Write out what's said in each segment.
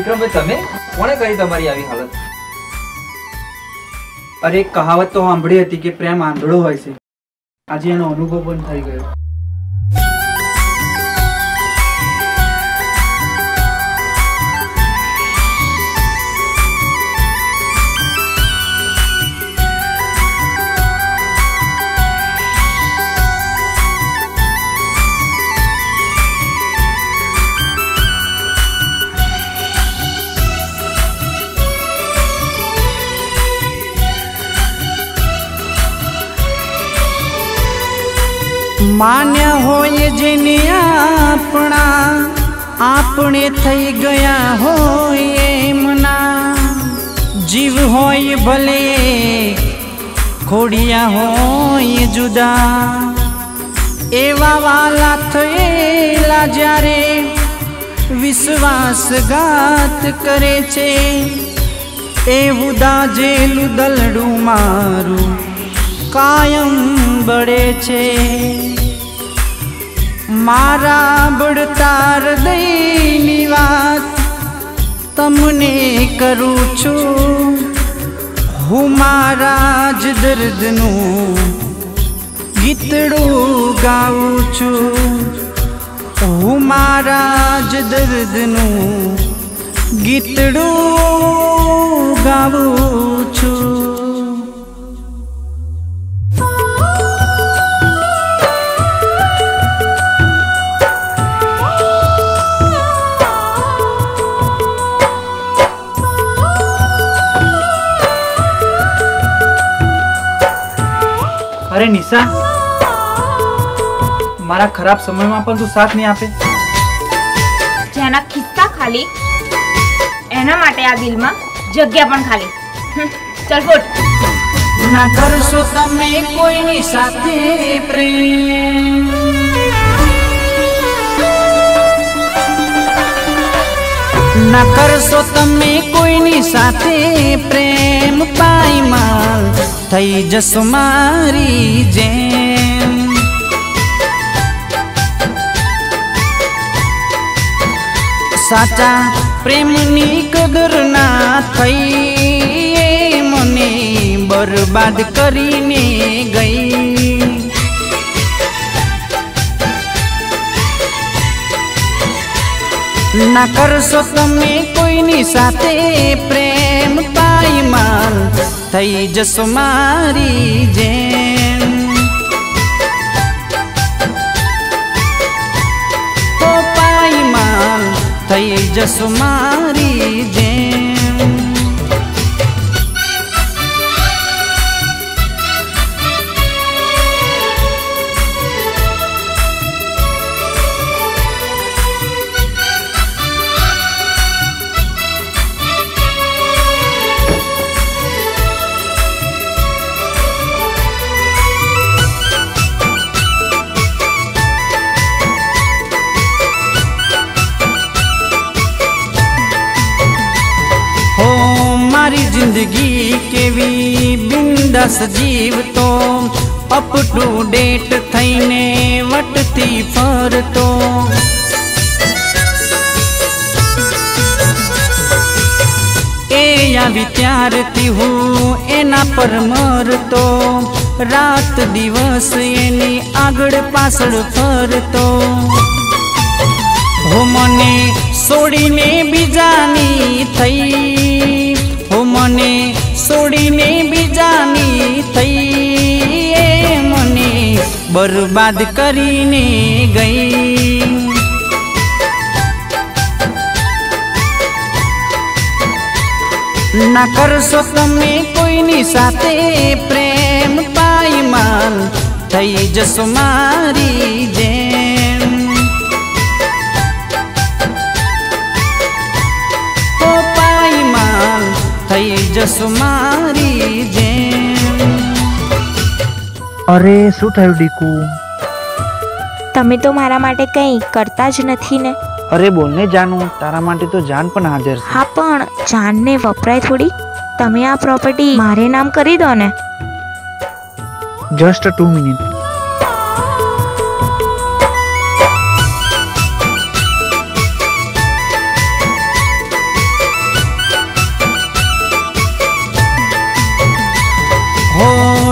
વિક્રમભાઈ તમે? કોણે કરી તમારી આવી હાલત? અરે કહાવત તો સાંભળી હતી કે પ્રેમ આંધળો હોય છે. આજે એનો અનુભવ પણ થઈ ગયો. માન્ય હોય જેને આપણા, આપણે થઈ ગયા હોય એમના. જીવ હોય ભલે ખોડિયા હોય જુદા. એવા વાલા થયેલા જ્યારે વિશ્વાસઘાત કરે છે એવું દાજેલું દલડું મારું કાયમ બળે છે. મારા બળતાર દઈની વાત તમને કરું છું. હું મારા જ દર્દનું ગીતડું ગાઉં છું. હું મારા જ દર્દનું ગીતડું ગાઉં છું. અરે નિશા મારા ખરાબ સમયમાં પણ તું સાથ નહીં આપે. જેના ખિસ્સા ખાલી એના માટે આ દિલમાં જગ્યા પણ ખાલી. ચલ ફોટ ના કરશો તમે કોઈની સાથે પ્રેમ. ના કરશો તમે કોઈની સાથે પ્રેમ પાયમાલ. થઈ જશો મારી જેમ. સાચા પ્રેમની કદર ના થઈ મને બરબાદ કરીને ગઈ. ના કરશો તમે કોઈની સાથે પ્રેમ પાયમાલ થઈ જશો મારી જેમ. તો પાયમાલ થઈ જશો મારી જેમ. જિંદગી કેવી બિંદાસ જીવતો. અપ ટુ ડેટ થઈને વટતી ફરતો. એ આવી ત્યારથી હું એના પર મરતો. રાત દિવસ એની આગળ પાછળ ફરતો. હું મને છોડીને બીજાની થઈ. મને છોડીને બીજાની થઈ એ મને બરબાદ કરીને ગઈ. ના કરશો તમે કોઈની સાથે પ્રેમ પાયમાલ, થઈ જશો મારી અરે શું થયું ડીકુ? તમે તો મારા માટે કંઈ કરતા જ નથી ને. અરે બોલને જાનું તારા માટે તો જાન પણ હાજર છે. હા પણ જાનને વપરાય થોડી. તમે આ પ્રોપર્ટી મારે નામ કરી દો ને. જસ્ટ ટુ મિનિટ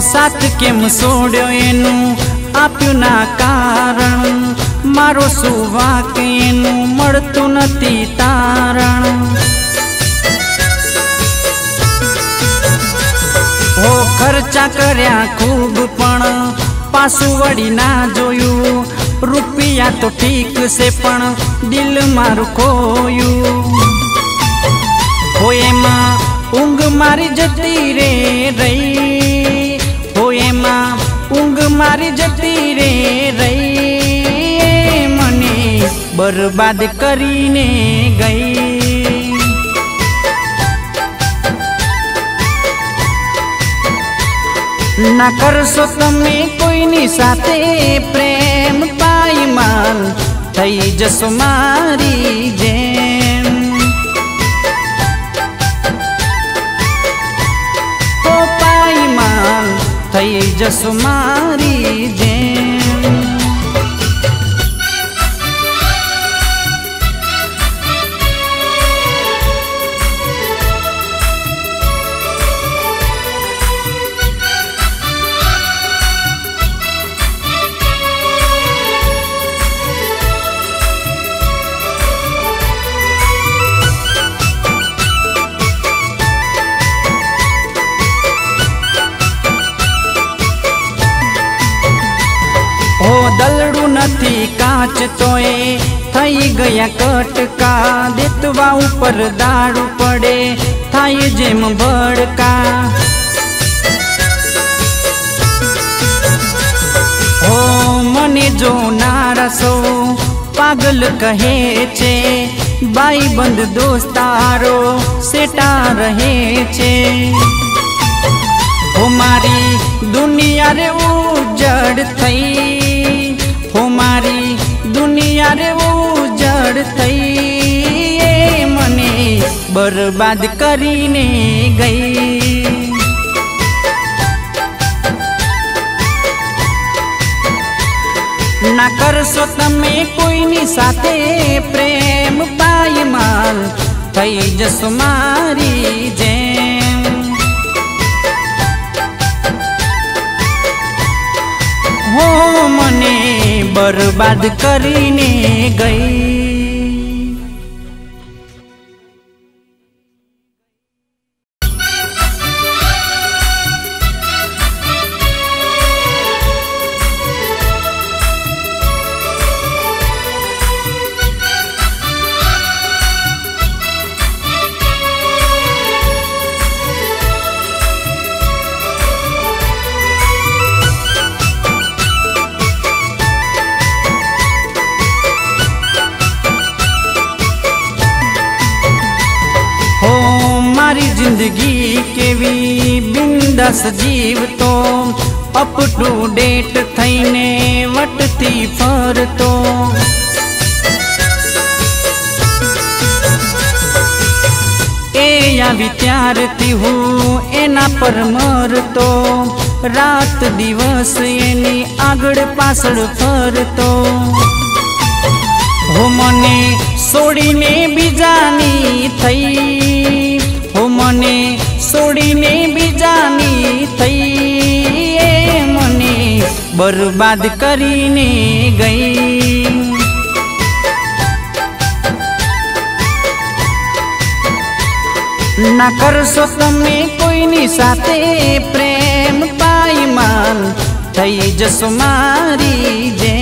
સાથ કેમ છોડ્યો એનું? આપ્યું ના કારણ. મારો વાક એનું? મળતું નથી તારણ. હો, ખર્ચા કર્યા ખૂબ પણ. પાછું વળી ના જોયું. રૂપિયા તો ઠીક છે પણ દિલ મારું ખોયું. હો, એમાં ઊંઘ મારી જતી રે રહી. ઊંઘ મારી જતી રે રહી મને બરબાદ કરીને ગઈ. ના કરશો તમે કોઈની સાથે પ્રેમ પાઈમાન થઈ જશો મારી જેમ. જશો મારી જેમ. દલડું નથી કાચ તોય. થઈ ગયા કટકા, દેતવા ઉપર દાડું પડે. થાય જેમ ભડકા. હો, મને જો નારસો પાગલ કહે છે. બાઈ બંધ દોસ્તારો સેટા રહે છે. હો, મારી દુનિયા રે ઉજડ થઈ. દુનિયા રે ઉજળ થઈ એ મને બરબાદ કરીને ગઈ. ના કરશો તમે કોઈની સાથે પ્રેમ પાયમાલ, થઈ જશો મારી હો મને બરબાદ કરીને ગઈ. જિંદગી કેવી બિંદાસ જીવતો. અપ ટુ ડેટ થઈને વટતી ફરતો. એ આવી ત્યારથી હું એના પર મરતો. રાત દિવસ એની આગળ પાછળ ફરતો. હું મને છોડીને બીજાની થઈ. મને છોડીને બીજાની થઈ. એ મને બરબાદ કરીને ગઈ. ના કરશો તમે કોઈની સાથે પ્રેમ પાયમાલ. થઈ જશો મારી જેમ.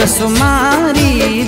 પાયમાલ મારી